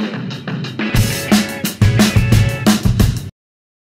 对呀、啊。